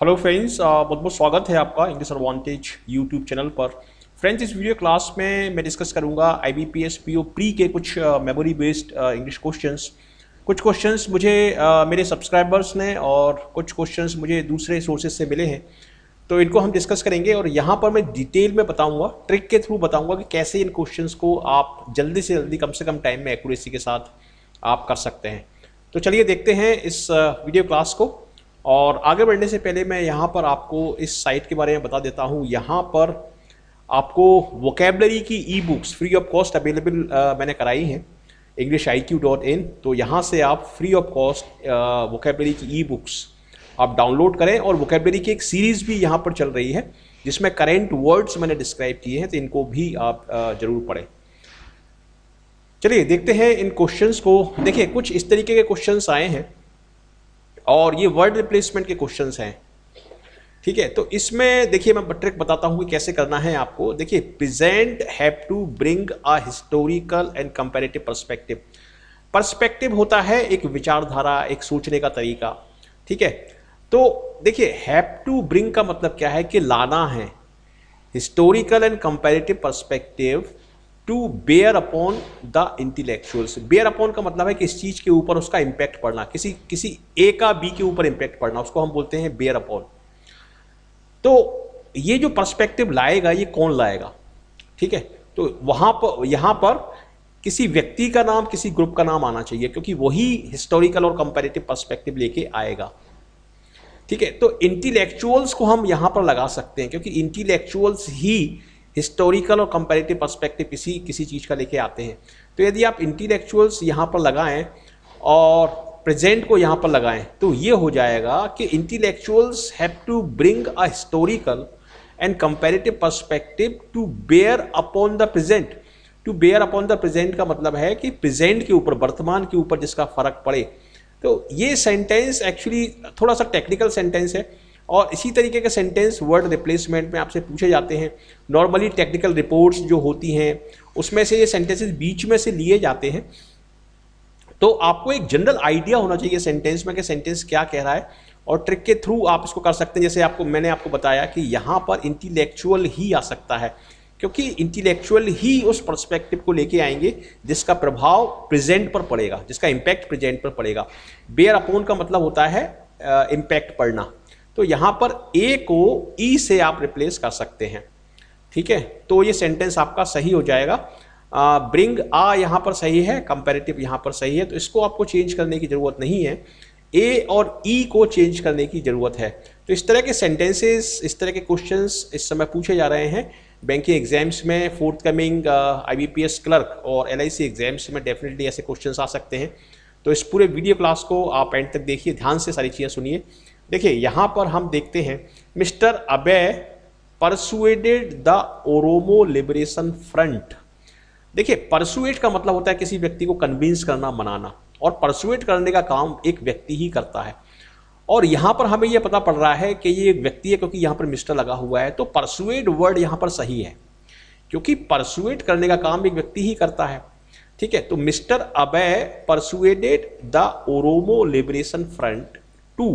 Hello friends बहुत बहुत स्वागत है आपका इंग्लिश एडवांटेज यूट्यूब चैनल पर। फ्रेंड्स इस वीडियो क्लास में मैं डिस्कस करूँगा I B P S P O pre के कुछ मेमोरी बेस्ड इंग्लिश क्वेश्चंस कुछ क्वेश्चंस मुझे uh, मेरे सब्सक्राइबर्स ने और कुछ क्वेश्चंस मुझे दूसरे सोर्सेज से मिले हैं। तो इनको हम डिस्कस करेंगे और यहाँ पर मैं डिटेल में बताऊँगा ट्रिक के थ्रू बताऊँगा कि कैसे इन क्वेश्चन को आप जल्दी से जल्दी कम से कम टाइम में एक्यूरेसी के साथ आप कर सकते हैं। तो चलिए देखते हैं इस वीडियो क्लास को। और आगे बढ़ने से पहले मैं यहाँ पर आपको इस साइट के बारे में बता देता हूँ। यहाँ पर आपको वोकेबलरी की E books free of cost available मैंने कराई हैं English I Q dot in तो यहाँ से आप फ्री ऑफ़ कॉस्ट वोकेबलरी की ई बुक्स आप डाउनलोड करें और वोकेबलरी की एक सीरीज़ भी यहाँ पर चल रही है, जिसमें करेंट वर्ड्स मैंने डिस्क्राइब किए हैं तो इनको भी आप ज़रूर पढ़ें। चलिए देखते हैं इन क्वेश्चंस को। देखिए, कुछ इस तरीके के क्वेश्चंस आए हैं। और ये वर्ड रिप्लेसमेंट के क्वेश्चन हैं। ठीक है? तो इसमें देखिए मैं ट्रिक बताता हूँ कि कैसे करना है आपको। देखिए present have to bring a historical and comparative perspective perspective होता है एक विचारधारा, एक सोचने का तरीका। ठीक है? तो देखिए हैव टू ब्रिंग का मतलब क्या है कि लाना है। Historical and comparative perspective to bear upon the intellectuals bear upon का मतलब है कि इस चीज़ के ऊपर उसका इम्पैक्ट पड़ना, किसी किसी ए का बी के ऊपर इम्पैक्ट पड़ना, उसको हम बोलते हैं बेयर अपॉन तो ये जो पर्सपेक्टिव लाएगा, ये कौन लाएगा? ठीक है? तो वहाँ पर यहाँ पर किसी व्यक्ति का नाम, किसी ग्रुप का नाम आना चाहिए, क्योंकि वही हिस्टोरिकल और कंपेरेटिव पर्सपेक्टिव लेके आएगा। ठीक है? तो इंटेलेक्चुअल्स को हम यहाँ पर लगा सकते हैं, क्योंकि इंटेलेक्चुअल्स ही हिस्टोरिकल और कंपेरेटिव पर्सपेक्टिव किसी किसी चीज़ का लेके आते हैं। तो यदि आप इंटेलेक्चुअल्स यहाँ पर लगाएँ और प्रेजेंट को यहाँ पर लगाएँ तो ये हो जाएगा कि intellectuals have to bring a historical and comparative perspective to bear upon the present to bear upon the present का मतलब है कि प्रेजेंट के ऊपर, वर्तमान के ऊपर जिसका फ़र्क पड़े। तो ये सेंटेंस एक्चुअली थोड़ा सा टेक्निकल सेंटेंस है। और इसी तरीके के सेंटेंस वर्ड रिप्लेसमेंट में आपसे पूछे जाते हैं। नॉर्मली टेक्निकल रिपोर्ट्स जो होती हैं, उसमें से ये सेंटेंसेस बीच में से लिए जाते हैं। तो आपको एक जनरल आइडिया होना चाहिए सेंटेंस में कि सेंटेंस क्या कह रहा है और ट्रिक के थ्रू आप इसको कर सकते हैं। जैसे आपको, मैंने आपको बताया कि यहाँ पर इंटेलेक्चुअल ही आ सकता है, क्योंकि इंटेलेक्चुअल ही उस पर्सपेक्टिव को लेके आएँगे जिसका प्रभाव प्रेजेंट पर पड़ेगा, जिसका इम्पैक्ट प्रेजेंट पर पड़ेगा। बेयर अपोन का मतलब होता है इम्पैक्ट पड़ना। तो यहाँ पर ए को ई e से आप रिप्लेस कर सकते हैं। ठीक है? तो ये सेंटेंस आपका सही हो जाएगा। ब्रिंग आ यहाँ पर सही है कंपेरेटिव यहाँ पर सही है तो इसको आपको चेंज करने की ज़रूरत नहीं है। ए और ई e को चेंज करने की ज़रूरत है। तो इस तरह के सेंटेंसेस इस तरह के क्वेश्चंस इस समय पूछे जा रहे हैं। बैंकिंग एग्ज़ाम्स में forthcoming I B P S clerk और सी एग्ज़ाम्स में डेफिनेटली ऐसे क्वेश्चन आ सकते हैं। तो इस पूरे वीडियो क्लास को आप एंड तक देखिए, ध्यान से सारी चीज़ें सुनिए। देखिए, यहाँ पर हम देखते हैं, Mister Abiy persuaded the Oromo Liberation Front. देखिए, परसुएट का मतलब होता है किसी व्यक्ति को कन्विंस करना, मनाना, और परसुएट करने का काम एक व्यक्ति ही करता है। और यहाँ पर हमें यह पता पड़ रहा है कि ये एक व्यक्ति है, क्योंकि यहाँ पर मिस्टर लगा हुआ है। तो परसुएट वर्ड यहाँ पर सही है, क्योंकि परसुएट करने का काम एक व्यक्ति ही करता है। ठीक है तो Mister Abiy persuaded the Oromo Liberation Front to.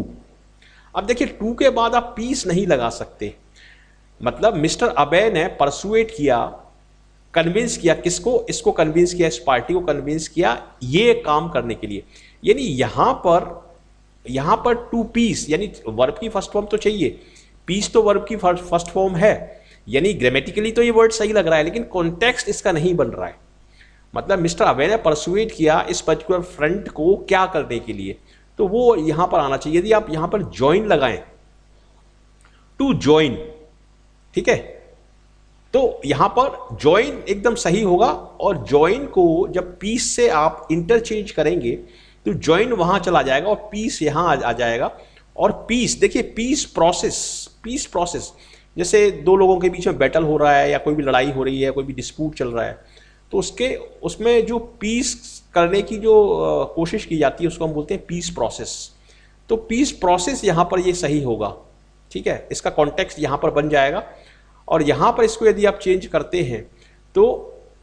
अब देखिए टू के बाद आप पीस नहीं लगा सकते। मतलब मिस्टर अबे ने परसुएट किया कन्विंस किया, किसको? इसको कन्विंस किया, इस पार्टी को कन्विंस किया, ये काम करने के लिए। यानी यहाँ पर यहाँ पर टू पीस यानी वर्ब की फ़र्स्ट फॉर्म तो चाहिए। पीस तो वर्ब की फ़र्स्ट फॉर्म है। यानी ग्रामेटिकली तो ये वर्ड सही लग रहा है, लेकिन कॉन्टेक्स्ट इसका नहीं बन रहा है। मतलब मिस्टर अवे ने परसुएट किया इस पर्टिकुलर फ्रंट को क्या करने के लिए? तो वो यहाँ पर आना चाहिए। यदि आप यहाँ पर ज्वाइन लगाएँ टू ज्वाइन ठीक है? तो यहाँ पर ज्वाइन एकदम सही होगा और ज्वाइन को जब पीस से आप इंटरचेंज करेंगे तो ज्वाइन वहाँ चला जाएगा और पीस यहाँ आ जाएगा। और पीस देखिए पीस प्रोसेस पीस प्रोसेस जैसे दो लोगों के बीच में बैटल हो रहा है या कोई भी लड़ाई हो रही है, कोई भी डिस्प्यूट चल रहा है तो उसके, उसमें जो पीस करने की जो कोशिश की जाती है, उसको हम बोलते हैं पीस प्रोसेस तो पीस प्रोसेस यहाँ पर ये सही होगा, ठीक है? इसका कॉन्टेक्स्ट यहाँ पर बन जाएगा। और यहाँ पर इसको यदि आप चेंज करते हैं तो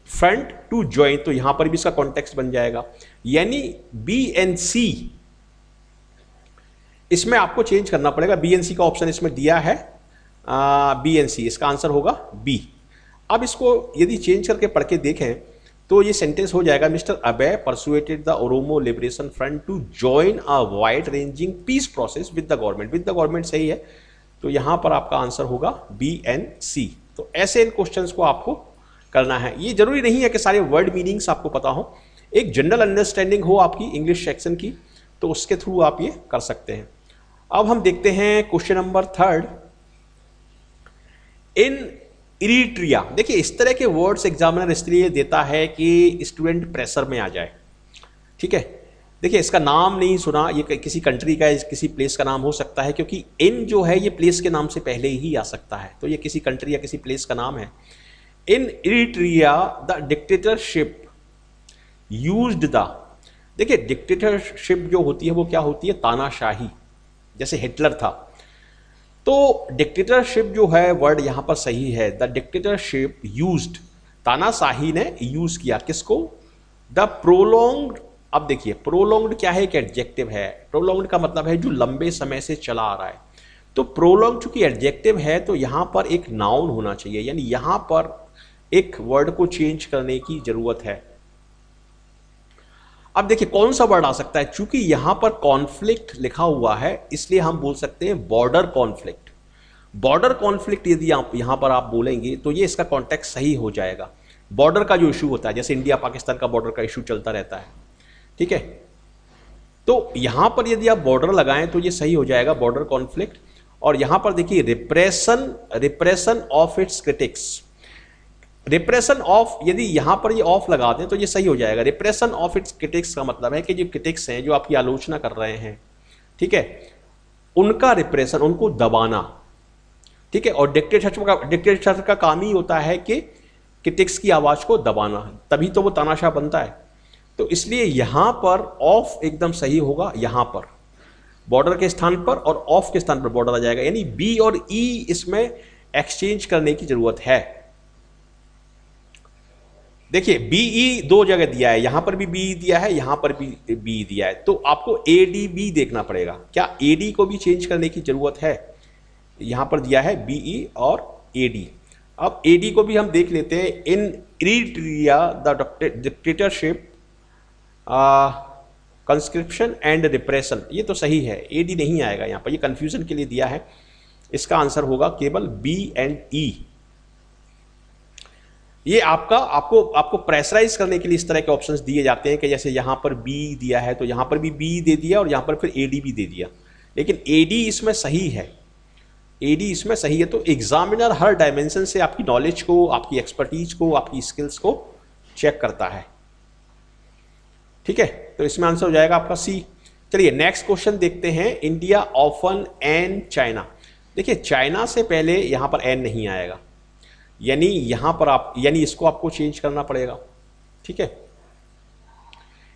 फ्रंट टू ज्वाइन तो यहाँ पर भी इसका कॉन्टेक्स्ट बन जाएगा। यानी बी एन सी इसमें आपको चेंज करना पड़ेगा। बी एन सी का ऑप्शन इसमें दिया है। बी एन सी इसका आंसर होगा बी अब इसको यदि चेंज करके पढ़ के देखें तो ये सेंटेंस हो जाएगा Mister Abiy persuaded the Oromo Liberation Front to join a wide ranging peace process with the government with the government सही है। तो यहाँ पर आपका आंसर होगा बी एन सी तो ऐसे इन क्वेश्चंस को आपको करना है। ये ज़रूरी नहीं है कि सारे वर्ड मीनिंग्स आपको पता हो। एक जनरल अंडरस्टैंडिंग हो आपकी इंग्लिश सेक्शन की तो उसके थ्रू आप ये कर सकते हैं। अब हम देखते हैं question number third in Eritrea. देखिए, इस तरह के वर्ड्स एग्जामिनर इसलिए देता है कि स्टूडेंट प्रेशर में आ जाए। ठीक है? देखिए, इसका नाम नहीं सुना, ये किसी कंट्री का, किसी प्लेस का नाम हो सकता है, क्योंकि इन जो है, ये प्लेस के नाम से पहले ही आ सकता है। तो ये किसी कंट्री या किसी प्लेस का नाम है। In Eritrea the dictatorship use the देखिए डिक्टेटरशिप जो होती है, वो क्या होती है? तानाशाही। जैसे हिटलर था। तो डिक्टेटरशिप जो है वर्ड यहाँ पर सही है। द डिक्टेटरशिप यूज्ड तानाशाही ने यूज़ किया किसको? द प्रोलोंग्ड अब देखिए प्रोलोंग्ड क्या है? एक एडजेक्टिव है। प्रोलोंग्ड का मतलब है जो लंबे समय से चला आ रहा है। तो प्रोलोंग चूँकि एडजेक्टिव है तो यहाँ पर एक नाउन होना चाहिए। यानी यहाँ पर एक वर्ड को चेंज करने की ज़रूरत है। अब देखिए, कौन सा वर्ड आ सकता है? चूँकि यहाँ पर कॉन्फ्लिक्ट लिखा हुआ है, इसलिए हम बोल सकते हैं बॉर्डर कॉन्फ्लिक्ट बॉर्डर कॉन्फ्लिक्ट यदि आप यहाँ पर आप बोलेंगे तो ये इसका कॉन्टेक्ट सही हो जाएगा. बॉर्डर का जो इशू होता है, जैसे इंडिया पाकिस्तान का बॉर्डर का इशू चलता रहता है, ठीक है? तो यहाँ पर यदि आप बॉर्डर लगाएँ तो ये सही हो जाएगा बॉर्डर कॉन्फ्लिक्ट और यहाँ पर देखिए repression repression of its critics repression of यदि यहाँ पर ये ऑफ़ लगा दें तो ये सही हो जाएगा। रिप्रेशन ऑफ़ इट्स क्रिटिक्स का मतलब है कि जो क्रिटिक्स हैं, जो आपकी आलोचना कर रहे हैं, ठीक है? उनका रिप्रेशन उनको दबाना, ठीक है? और डिक्टेटरशिप का डिक्टेटरशिप का काम ही होता है कि क्रिटिक्स की आवाज़ को दबाना, तभी तो वो तानाशाह बनता है। तो इसलिए यहाँ पर ऑफ़ एकदम सही होगा, यहाँ पर। बॉर्डर के स्थान पर और ऑफ़ के स्थान पर बॉर्डर आ जाएगा। यानी बी और ई e इसमें एक्सचेंज करने की ज़रूरत है। देखिए बीई दो जगह दिया है, यहाँ पर भी बी दिया है, यहाँ पर भी बी दिया है। तो आपको ए डी बी देखना पड़ेगा। क्या ए डी को भी चेंज करने की ज़रूरत है? यहाँ पर दिया है बीई और ए डी अब ए डी को भी हम देख लेते हैं। In Eritrea the dictatorship conscription and repression ये तो सही है। ए डी नहीं आएगा यहाँ पर, ये कंफ्यूजन के लिए दिया है। इसका आंसर होगा केवल बी एंड ई ये आपका, आपको आपको प्रेशराइज करने के लिए इस तरह के ऑप्शंस दिए जाते हैं कि जैसे यहाँ पर बी दिया है तो यहाँ पर भी बी दे दिया और यहाँ पर फिर ए डी भी दे दिया। लेकिन ए डी इसमें सही है। ए डी इसमें सही है तो एग्जामिनर हर डायमेंशन से आपकी नॉलेज को, आपकी एक्सपर्टीज को, आपकी स्किल्स को चेक करता है। ठीक है? तो इसमें आंसर हो जाएगा आपका सी चलिए नेक्स्ट क्वेश्चन देखते हैं। इंडिया ऑफन एन चाइना देखिए चाइना से पहले यहाँ पर एन नहीं आएगा। यानी यहाँ पर आप यानी इसको आपको चेंज करना पड़ेगा। ठीक है?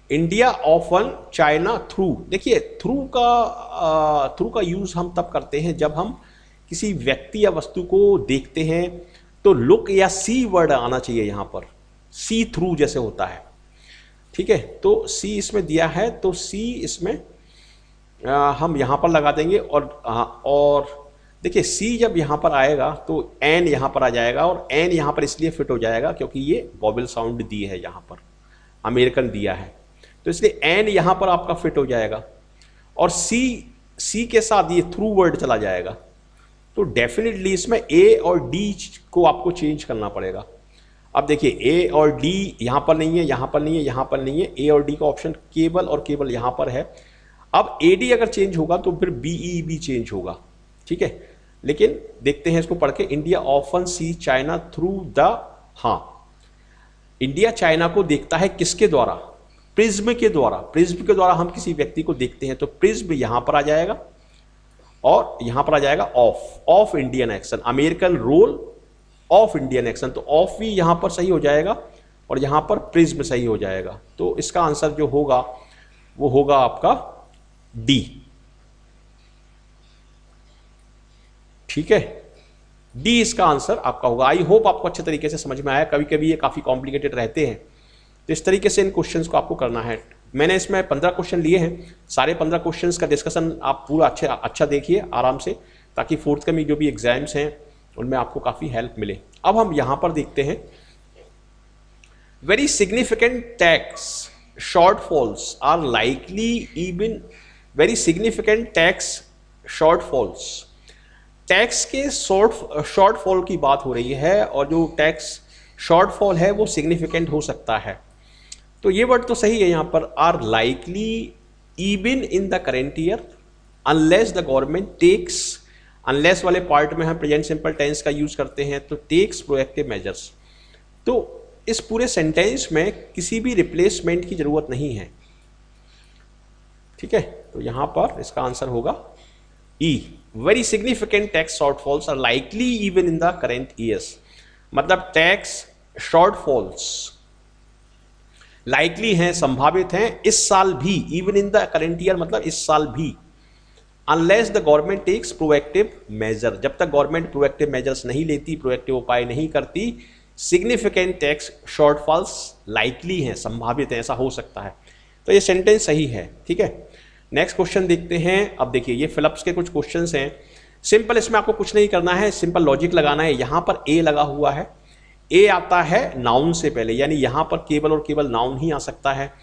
इंडिया ऑफन चाइना थ्रू देखिए थ्रू का थ्रू का यूज़ हम तब करते हैं जब हम किसी व्यक्ति या वस्तु को देखते हैं तो लुक या सी वर्ड आना चाहिए यहाँ पर। सी थ्रू जैसे होता है। ठीक है? तो सी इसमें दिया है तो सी इसमें आ, हम यहाँ पर लगा देंगे और आ, और देखिए सी जब यहाँ पर आएगा तो एन यहाँ पर आ जाएगा और एन यहाँ पर इसलिए फिट हो जाएगा क्योंकि ये बॉबल साउंड दी है यहाँ पर अमेरिकन दिया है। तो इसलिए एन यहाँ पर आपका फिट हो जाएगा और सी सी के साथ ये थ्रू वर्ड चला जाएगा। तो डेफिनेटली इसमें ए और डी को आपको चेंज करना पड़ेगा। अब देखिए ए और डी यहाँ पर नहीं है, यहाँ पर नहीं है, यहाँ पर नहीं है ए और डी का ऑप्शन केवल और केवल यहाँ पर है। अब ए डी अगर चेंज होगा तो फिर बी ई भी चेंज होगा, ठीक है? लेकिन देखते हैं इसको पढ़ के India often C China through the हा। इंडिया चाइना को देखता है किसके द्वारा? प्रिज्म के द्वारा। प्रिज्म के द्वारा हम किसी व्यक्ति को देखते हैं तो प्रिज्म यहाँ पर आ जाएगा और यहाँ पर आ जाएगा of of Indian action American role of Indian action तो ऑफ़ भी यहाँ पर सही हो जाएगा और यहाँ पर प्रिज्म सही हो जाएगा। तो इसका आंसर जो होगा, वो होगा आपका डी ठीक है? डी इसका आंसर आपका होगा। आई होप आपको अच्छे तरीके से समझ में आया। कभी कभी ये काफ़ी कॉम्प्लिकेटेड रहते हैं। तो इस तरीके से इन क्वेश्चंस को आपको करना है। मैंने इसमें पंद्रह क्वेश्चन लिए हैं। सारे पंद्रह क्वेश्चंस का डिस्कशन आप पूरा अच्छा अच्छा देखिए आराम से, ताकि फोर्थ कमी जो भी एग्ज़ाम्स हैं, उनमें आपको काफ़ी हेल्प मिले। अब हम यहाँ पर देखते हैं। Very significant tax shortfalls are likely even very significant tax shortfalls. Tax के शॉर्ट, शॉर्टफॉल की बात हो रही है और जो टैक्स शॉर्टफॉल है वो सिग्निफिकेंट हो सकता है। तो ये वर्ड तो सही है यहाँ पर। Are likely even in the current year unless the government takes, unless वाले पार्ट में हम प्रेजेंट सिंपल टेंस का यूज़ करते हैं तो टेक्स प्रोएक्टिव मेजर्स। तो इस पूरे सेंटेंस में किसी भी रिप्लेसमेंट की ज़रूरत नहीं है। ठीक है? तो यहाँ पर इसका आंसर होगा E. Very significant tax shortfalls are likely even in the current years मतलब टैक्स शॉर्टफॉल्स लाइकली हैं, संभावित हैं, इस साल भी even in the current year मतलब इस साल भी। Unless the government takes proactive measure जब तक गवर्नमेंट प्रोएक्टिव मेजर्स नहीं लेती प्रोएक्टिव उपाय नहीं करती सिग्निफिकेंट टैक्स शॉर्टफॉल्स लाइकली हैं, संभावित हैं, ऐसा हो सकता है। तो ये सेंटेंस सही है, ठीक है? नेक्स्ट क्वेश्चन देखते हैं। अब देखिए, ये फिलप्स के कुछ क्वेश्चन हैं। सिंपल इसमें आपको कुछ नहीं करना है सिंपल लॉजिक लगाना है। यहाँ पर ए लगा हुआ है। ए आता है नाउन से पहले, यानी यहाँ पर केवल और केवल नाउन ही आ सकता है।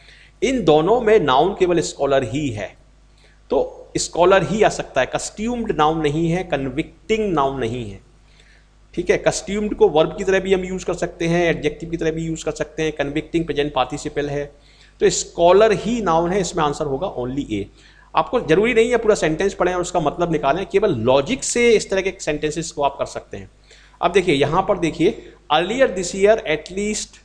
इन दोनों में नाउन केवल स्कॉलर ही है। तो स्कॉलर ही आ सकता है। कस्ट्यूम्ड नाउन नहीं है कन्विक्टिंग नाउन नहीं है। ठीक है कस्ट्यूम्ड को वर्ब की तरह भी हम यूज़ कर सकते हैं एडजेक्टिव की तरह भी यूज़ कर सकते हैं। कन्विक्टिंग प्रेजेंट पार्टिसिपल है। तो स्कॉलर ही नाउन है, इसमें आंसर होगा ओनली ए आपको ज़रूरी नहीं है पूरा सेंटेंस पढ़ें और उसका मतलब निकालें, केवल लॉजिक से इस तरह के सेंटेंसेस को आप कर सकते हैं। अब देखिए, यहाँ पर देखिए earlier this year at least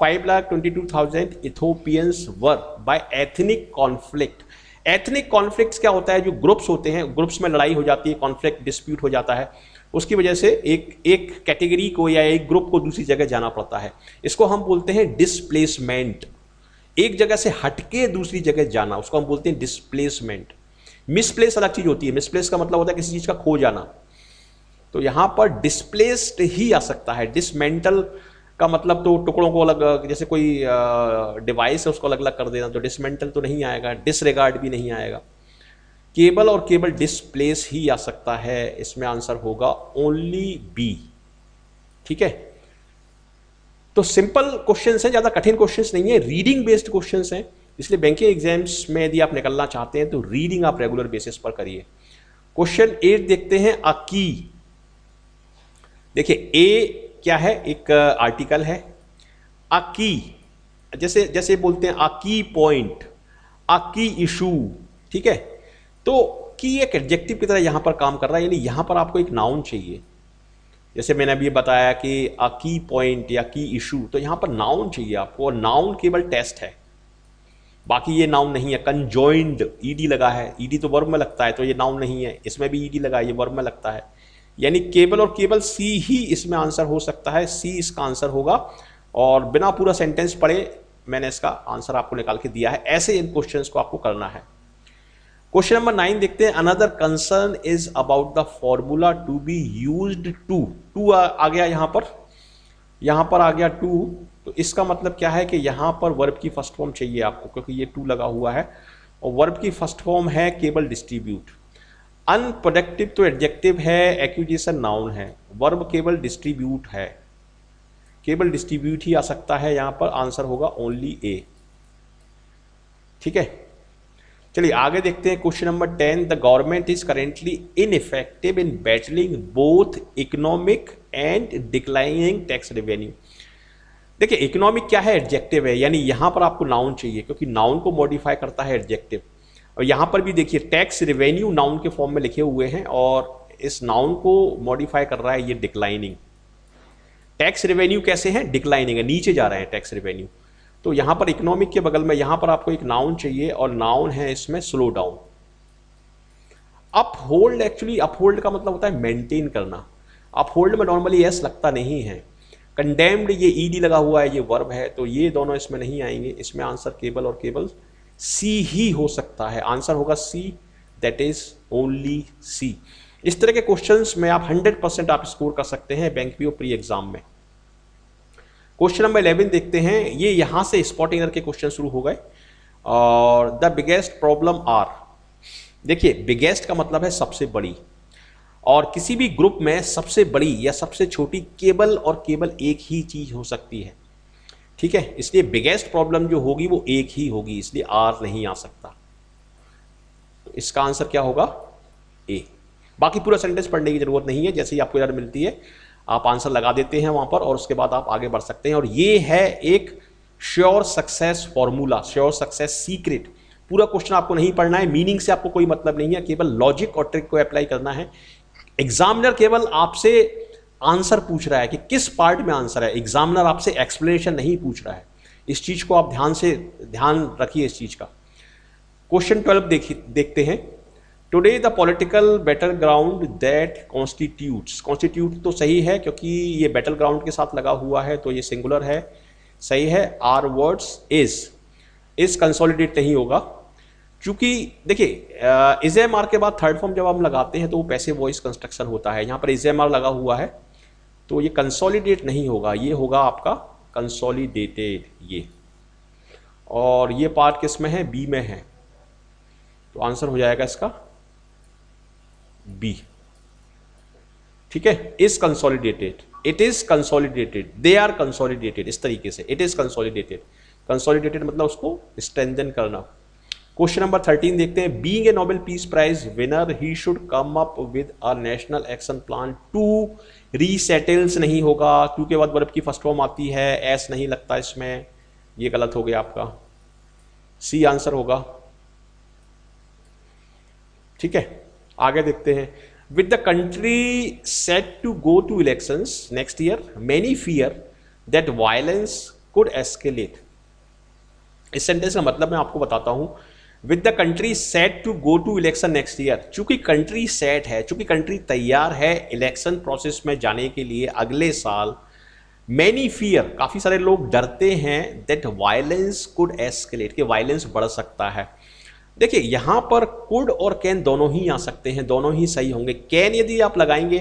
five lakh twenty two thousand Ethiopians were by ethnic conflict ethnic conflict क्या होता है? जो ग्रुप्स होते हैं ग्रुप्स में लड़ाई हो जाती है कॉन्फ्लिक्ट डिस्प्यूट हो जाता है। उसकी वजह से एक एक कैटेगरी को या एक ग्रुप को दूसरी जगह जाना पड़ता है। इसको हम बोलते हैं डिस्प्लेसमेंट एक जगह से हटके दूसरी जगह जाना, उसको हम बोलते हैं डिस्प्लेसमेंट मिसप्लेस अलग चीज़ होती है। मिसप्लेस का मतलब होता है किसी चीज़ का खो जाना। तो यहाँ पर डिस्प्लेस्ड ही आ सकता है। डिसमेंटल का मतलब तो टुकड़ों को अलग, जैसे कोई डिवाइस है, उसको अलग अलग कर देना तो डिसमेंटल तो नहीं आएगा डिसरिगार्ड भी नहीं आएगा। केबल और केबल डिस्प्लेस ही आ सकता है। इसमें आंसर होगा ओनली बी ठीक है? तो सिंपल क्वेश्चंस हैं, ज़्यादा कठिन क्वेश्चंस नहीं है रीडिंग बेस्ड क्वेश्चंस हैं। इसलिए बैंकिंग एग्ज़ाम्स में यदि आप निकलना चाहते हैं तो रीडिंग आप रेगुलर बेसिस पर करिए। क्वेश्चन एट देखते हैं अकी देखिए ए क्या है? एक आर्टिकल है। अ की जैसे जैसे बोलते हैं अकी पॉइंट अ की इशू ठीक है? तो की एक एडजेक्टिव की तरह यहाँ पर काम कर रहा है, यानी यहाँ पर आपको एक नाउन चाहिए। जैसे मैंने अभी बताया कि अ की पॉइंट या की इशू तो यहाँ पर नाउन चाहिए आपको, और नाउन केवल टेस्ट है। बाकी ये नाउन नहीं है कंजॉइंड ईडी लगा है। ईडी तो वर्ब में लगता है तो ये नाउन नहीं है, इसमें भी ईडी लगा है, ये वर्ब में लगता है। यानी केवल और केवल सी ही इसमें आंसर हो सकता है सी इसका आंसर होगा। और बिना पूरा सेंटेंस पढ़े मैंने इसका आंसर आपको निकाल के दिया है। ऐसे इन क्वेश्चंस को आपको करना है। क्वेश्चन नंबर नाइन देखते हैं. Another concern is about the formula to be used to to आ गया यहाँ पर. यहाँ पर आ गया टू तो इसका मतलब क्या है कि यहाँ पर वर्ब की फ़र्स्ट फॉर्म चाहिए आपको, क्योंकि ये टू लगा हुआ है. और वर्ब की फ़र्स्ट फॉर्म है केबल डिस्ट्रीब्यूट अनप्रोडक्टिव तो एडजेक्टिव है एक्यूजेशन नाउन है. वर्ब केबल डिस्ट्रीब्यूट है. केबल डिस्ट्रीब्यूट ही आ सकता है, यहाँ पर आंसर होगा ओनली ए ठीक है? चलिए, आगे देखते हैं question number ten. The government is currently ineffective in battling both economic and declining tax revenue देखिए इकोनॉमिक क्या है? एडजेक्टिव है। यानी यहाँ पर आपको नाउन चाहिए, क्योंकि नाउन को मॉडिफाई करता है एडजेक्टिव और यहाँ पर भी देखिए टैक्स रेवेन्यू नाउन के फॉर्म में लिखे हुए हैं और इस नाउन को मॉडिफाई कर रहा है ये डिक्लाइनिंग टैक्स रेवेन्यू कैसे है? डिक्लाइनिंग है। नीचे जा रहे हैं टैक्स रेवेन्यू तो यहाँ पर इकोनॉमिक के बगल में यहाँ पर आपको एक नाउन चाहिए और नाउन है इसमें slow down uphold actually uphold का मतलब होता है मेंटेन करना। अप होल्ड में नॉर्मली एस लगता नहीं है। कंडेम्ड ये ईडी लगा हुआ है, ये वर्ब है तो ये दोनों इसमें नहीं आएँगे। इसमें आंसर केबल और केबल सी ही हो सकता है। आंसर होगा C that is only C इस तरह के क्वेश्चंस में आप 100 परसेंट आप स्कोर कर सकते हैं बैंक पी प्री एग्ज़ाम में। क्वेश्चन नंबर इलेवन देखते हैं। ये यहाँ से स्पॉट इनर के क्वेश्चन शुरू हो गए। और द बिगेस्ट प्रॉब्लम आर देखिए बिगेस्ट का मतलब है सबसे बड़ी। और किसी भी ग्रुप में सबसे बड़ी या सबसे छोटी केवल और केवल एक ही चीज़ हो सकती है। ठीक है? इसलिए बिगेस्ट प्रॉब्लम जो होगी वो एक ही होगी, इसलिए आर नहीं आ सकता। इसका आंसर क्या होगा? ए बाकी पूरा सेंटेंस पढ़ने की ज़रूरत नहीं है, जैसे ही आपको याद मिलती है। आप आंसर लगा देते हैं वहाँ पर और उसके बाद आप आगे बढ़ सकते हैं। और ये है एक sure success formula, sure success secret. पूरा क्वेश्चन आपको नहीं पढ़ना है, मीनिंग से आपको कोई मतलब नहीं है, केवल लॉजिक और ट्रिक को अप्लाई करना है। एग्जामिनर केवल आपसे आंसर पूछ रहा है कि किस पार्ट में आंसर है। एग्जामिनर आपसे एक्सप्लेनेशन नहीं पूछ रहा है। इस चीज़ को आप ध्यान से, ध्यान रखिए इस चीज़ का। क्वेश्चन ट्वेल्व देखिए देखते हैं। Today the political battle ground that constitutes constitute तो सही है क्योंकि ये बैटल ग्राउंड के साथ लगा हुआ है तो ये सिंगुलर है। सही है are words is is consolidate नहीं होगा। क्योंकि देखिए इज़ एम आर के बाद थर्ड फॉर्म जब हम लगाते हैं तो वो पैसे वॉइस कंस्ट्रक्शन होता है। यहाँ पर इज़ एम आर लगा हुआ है तो ये कंसोलिडेट नहीं होगा, ये होगा आपका कंसोलिडेटेड ये। और ये पार्ट किसमें है? बी में है। तो आंसर हो जाएगा इसका। बी ठीक है? Is consolidated it is consolidated they are consolidated इस तरीके से. इट इज़ कंसोलिडेटेड कंसोलिडेटेड मतलब उसको स्ट्रेंथन करना। क्वेश्चन नंबर थर्टीन देखते हैं। Being a Nobel peace prize winner he should come up with a national action plan to resettles नहीं होगा। टू के बाद वर्ब की फ़र्स्ट फॉर्म आती है। एस नहीं लगता इसमें। ये गलत हो गया आपका। सी आंसर होगा। ठीक है? आगे देखते हैं। With the country set to go to elections next year, many fear that violence could escalate. इस सेंटेंस का मतलब मैं आपको बताता हूँ। With the country set to go to election next year चूँकि कंट्री सेट है चूँकि कंट्री तैयार है इलेक्शन प्रोसेस में जाने के लिए अगले साल मैनी फियर काफ़ी सारे लोग डरते हैं दैट वायलेंस कुड एस्केलेट कि वायलेंस बढ़ सकता है। देखिए, यहाँ पर कुड और कैन दोनों ही आ सकते हैं, दोनों ही सही होंगे। कैन यदि आप लगाएँगे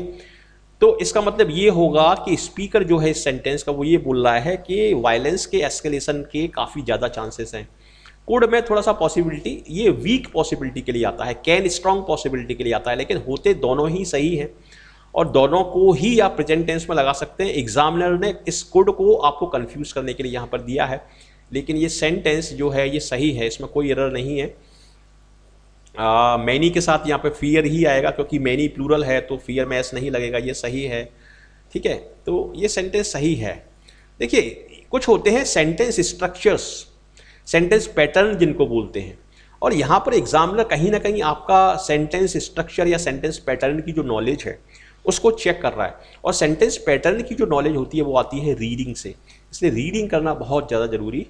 तो इसका मतलब ये होगा कि स्पीकर जो है इस सेंटेंस का, वो ये बोल रहा है कि वायलेंस के एस्केलेशन के काफ़ी ज़्यादा चांसेस हैं। कुड में थोड़ा सा पॉसिबिलिटी ये वीक पॉसिबिलिटी के लिए आता है, कैन स्ट्रांग पॉसिबिलिटी के लिए आता है, लेकिन होते दोनों ही सही हैं। और दोनों को ही आप प्रेजेंट टेंस में लगा सकते हैं। एग्जामिनर ने इस कुड को आपको कंफ्यूज करने के लिए यहाँ पर दिया है, लेकिन ये सेंटेंस जो है, ये सही है, इसमें कोई एरर नहीं है। मैनी के साथ यहाँ पे फियर ही आएगा, क्योंकि मैनी प्लूरल है तो फियर में एस नहीं लगेगा, ये सही है। ठीक है? तो ये सेंटेंस सही है। देखिए, कुछ होते हैं सेंटेंस स्ट्रक्चर्स सेंटेंस पैटर्न जिनको बोलते हैं। और यहाँ पर एग्जामिनर कहीं ना कहीं आपका सेंटेंस स्ट्रक्चर या सेंटेंस पैटर्न की जो नॉलेज है, उसको चेक कर रहा है। और सेंटेंस पैटर्न की जो नॉलेज होती है, वो आती है रीडिंग से। इसलिए रीडिंग करना बहुत ज़्यादा ज़रूरी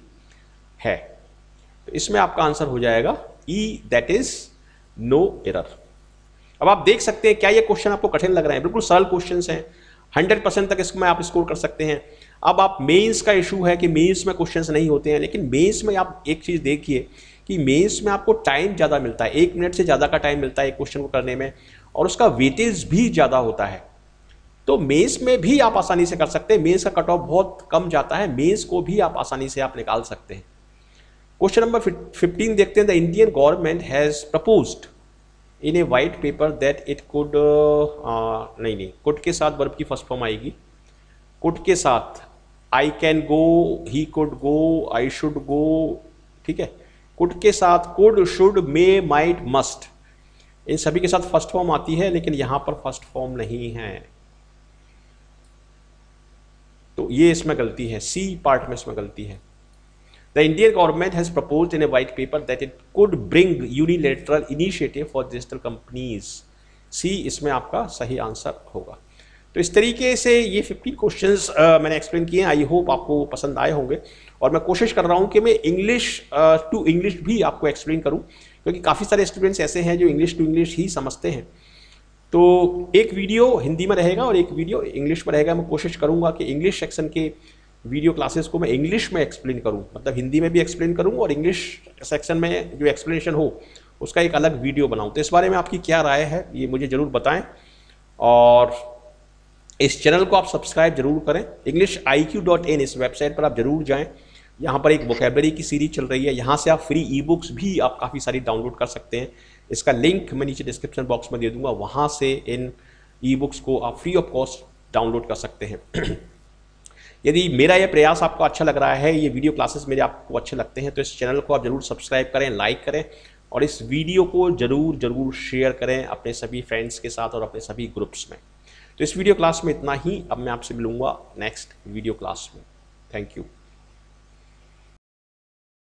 है। तो इसमें आपका आंसर हो जाएगा E that is no error अब आप देख सकते हैं क्या ये क्वेश्चन आपको कठिन लग रहे हैं। बिल्कुल सरल क्वेश्चन हैं। हंड्रेड परसेंट तक इसमें आप स्कोर कर सकते हैं। अब आप मेंस का इशू है कि मेंस में क्वेश्चंस नहीं होते हैं, लेकिन मेंस में आप एक चीज़ देखिए कि मेंस में आपको टाइम ज़्यादा मिलता है। एक मिनट से ज़्यादा का टाइम मिलता है एक क्वेश्चन को करने में, और उसका वेटेज भी ज़्यादा होता है। तो मेंस में भी आप आसानी से कर सकते हैं। मेंस का कट ऑफ़ बहुत कम जाता है। मेंस को भी आप आसानी से आप निकाल सकते हैं। क्वेश्चन नंबर फिफ्टीन देखते हैं. The Indian government has proposed in a white paper that it could नहीं नहीं. कुड के साथ वर्ब की फ़र्स्ट फॉर्म आएगी. कुड के साथ. I can go he could go I should go ठीक है? कुड के साथ could should may might must इन सभी के साथ फ़र्स्ट फॉर्म आती है, लेकिन यहाँ पर फ़र्स्ट फॉर्म नहीं है. तो ये इसमें गलती है. सी पार्ट में इसमें गलती है. The Indian government has proposed in a white paper that it could bring unilateral initiative for digital companies. सी इसमें आपका सही आंसर होगा। तो इस तरीके से ये 15 क्वेश्चंस मैंने एक्सप्लेन किए हैं। आई होप आपको पसंद आए होंगे। और मैं कोशिश कर रहा हूँ कि मैं इंग्लिश टू इंग्लिश भी आपको एक्सप्लेन करूँ, क्योंकि काफ़ी सारे स्टूडेंट्स ऐसे हैं जो इंग्लिश टू इंग्लिश ही समझते हैं। तो एक वीडियो हिंदी में रहेगा और एक वीडियो इंग्लिश में रहेगा। मैं कोशिश करूँगा कि इंग्लिश सेक्शन के वीडियो क्लासेस को मैं इंग्लिश में एक्सप्लेन करूँ। मतलब हिंदी में भी एक्सप्लेन करूँ और इंग्लिश सेक्शन में जो एक्सप्लेनेशन हो, उसका एक अलग वीडियो बनाऊँ। तो इस बारे में आपकी क्या राय है, ये मुझे ज़रूर बताएँ। और इस चैनल को आप सब्सक्राइब ज़रूर करें। English I Q dot in इस वेबसाइट पर आप ज़रूर जाएँ। यहाँ पर एक वोकेबरी की सीरीज़ चल रही है। यहाँ से आप फ्री ई बुक्स भी आप काफ़ी सारी डाउनलोड कर सकते हैं। इसका लिंक मैं नीचे डिस्क्रिप्शन बॉक्स में दे दूँगा। वहाँ से इन ई बुक्स को आप फ्री ऑफ़ कॉस्ट डाउनलोड कर सकते हैं। यदि मेरा यह प्रयास आपको अच्छा लग रहा है, ये वीडियो क्लासेस मेरे आपको अच्छे लगते हैं तो इस चैनल को आप ज़रूर सब्सक्राइब करें, लाइक करें और इस वीडियो को ज़रूर ज़रूर शेयर करें अपने सभी फ्रेंड्स के साथ और अपने सभी ग्रुप्स में। तो इस वीडियो क्लास में इतना ही, अब मैं आपसे मिलूँगा नेक्स्ट वीडियो क्लास में। Thank you.